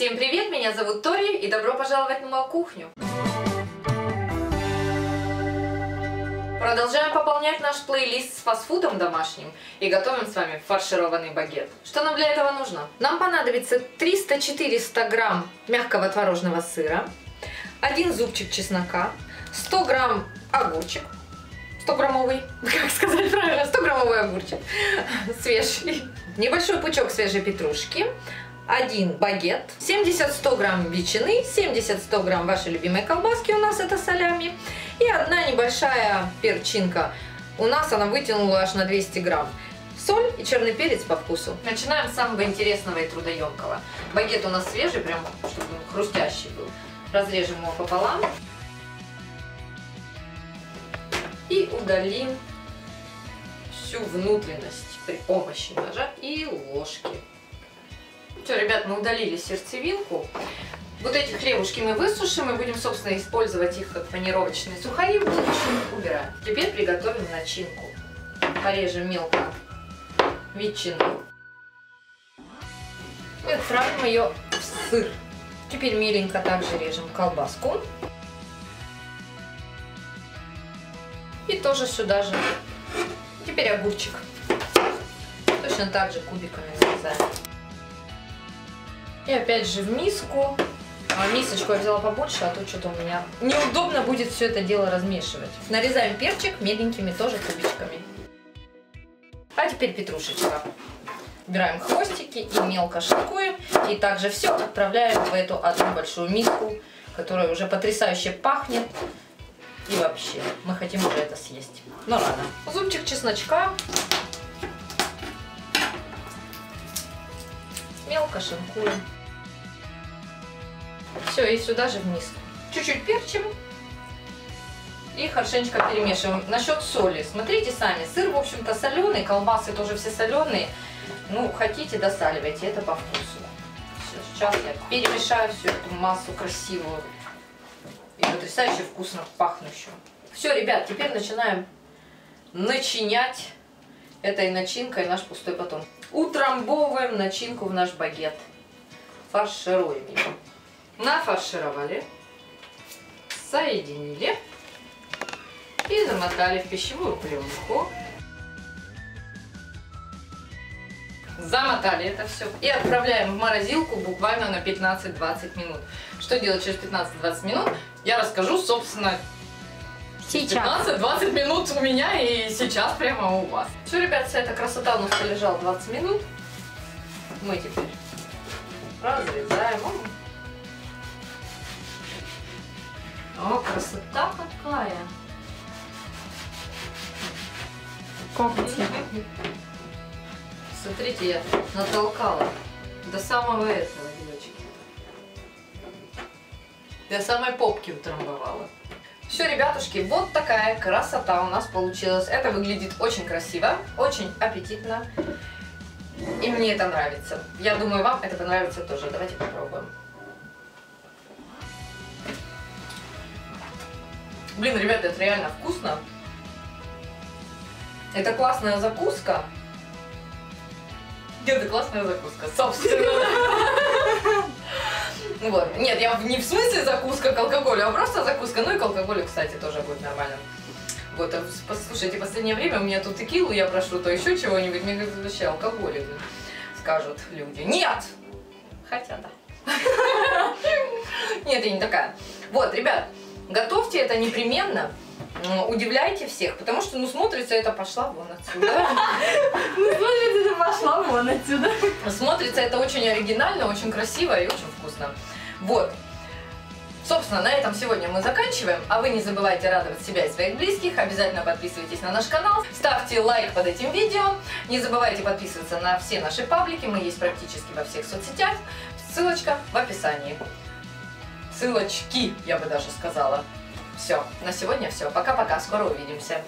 Всем привет, меня зовут Тори и добро пожаловать на мою кухню. Продолжаем пополнять наш плейлист с фастфудом домашним и готовим с вами фаршированный багет. Что нам для этого нужно? Нам понадобится 300-400 грамм мягкого творожного сыра, один зубчик чеснока, 100 грамм огурчик, 100 граммовый, как сказать правильно, 100 граммовый огурчик, свежий, небольшой пучок свежей петрушки, один багет, 70-100 грамм ветчины, 70-100 грамм вашей любимой колбаски у нас это солями, и одна небольшая перчинка. У нас она вытянула аж на 200 грамм. Соль и черный перец по вкусу. Начинаем с самого интересного и трудоемкого. Багет у нас свежий, прям чтобы он хрустящий был. Разрежем его пополам. И удалим всю внутренность при помощи ножа и ложки. Все, ребят, мы удалили сердцевинку. Вот эти хлебушки мы высушим и будем, собственно, использовать их как панировочные сухари в будущем. Убираем. Теперь приготовим начинку. Порежем мелко ветчину. И отправим ее в сыр. Теперь меленько также режем колбаску. И тоже сюда же. Теперь огурчик. Точно так же кубиками нарезаем. И опять же в миску. А мисочку я взяла побольше, а то что-то у меня неудобно будет все это дело размешивать. Нарезаем перчик меленькими тоже кубичками. А теперь петрушечка. Убираем хвостики и мелко шинкуем. И также все отправляем в эту одну большую миску, которая уже потрясающе пахнет. И вообще, мы хотим уже это съесть. Но рано. Зубчик чесночка. Мелко шинкуем. Все, и сюда же в миску. Чуть-чуть перчим. И хорошенечко перемешиваем. Насчет соли. Смотрите сами. Сыр, в общем-то, соленый. Колбасы тоже все соленые. Ну, хотите, досаливайте. Это по вкусу. Все, сейчас я перемешаю всю эту массу красивую. И потрясающе вкусно пахнущую. Все, ребят, теперь начинаем начинять этой начинкой наш пустой батон. Утрамбовываем начинку в наш багет. Фаршируем его нафаршировали, соединили и замотали в пищевую пленку. Замотали это все и отправляем в морозилку буквально на 15-20 минут. Что делать через 15-20 минут, я расскажу, собственно, Сейчас. 15-20 минут у меня и сейчас прямо у вас. Все, ребят, вся эта красота у нас полежала 20 минут. Мы теперь разрезаем. О, красота какая! Когти. Смотрите, я натолкала до самого этого, девочки. До самой попки утрамбовала. Все, ребятушки, вот такая красота у нас получилась. Это выглядит очень красиво, очень аппетитно. И мне это нравится. Я думаю, вам это понравится тоже. Давайте попробуем. Блин, ребята, это реально вкусно. Это классная закуска. Это классная закуска, собственно. Вот. Нет, я не в смысле закуска к алкоголю, а просто закуска. Ну и к алкоголю, кстати, тоже будет нормально. Вот, а послушайте, последнее время у меня тут текилу я прошу, то еще чего-нибудь. Мне говорят, вообще алкоголик, скажут люди. Нет! Хотя да. Нет, я не такая. Вот, ребят, Готовьте это непременно. Удивляйте всех, потому что, ну, смотрится это пошла вон отсюда. Ну, смотрится это пошла вон отсюда. Смотрится это очень оригинально, очень красиво и очень вкусно. Вот. Собственно, на этом сегодня мы заканчиваем. А вы не забывайте радовать себя и своих близких. Обязательно подписывайтесь на наш канал. Ставьте лайк под этим видео. Не забывайте подписываться на все наши паблики. Мы есть практически во всех соцсетях. Ссылочка в описании ссылочки, я бы даже сказала. Все, на сегодня все. Пока-пока, скоро увидимся.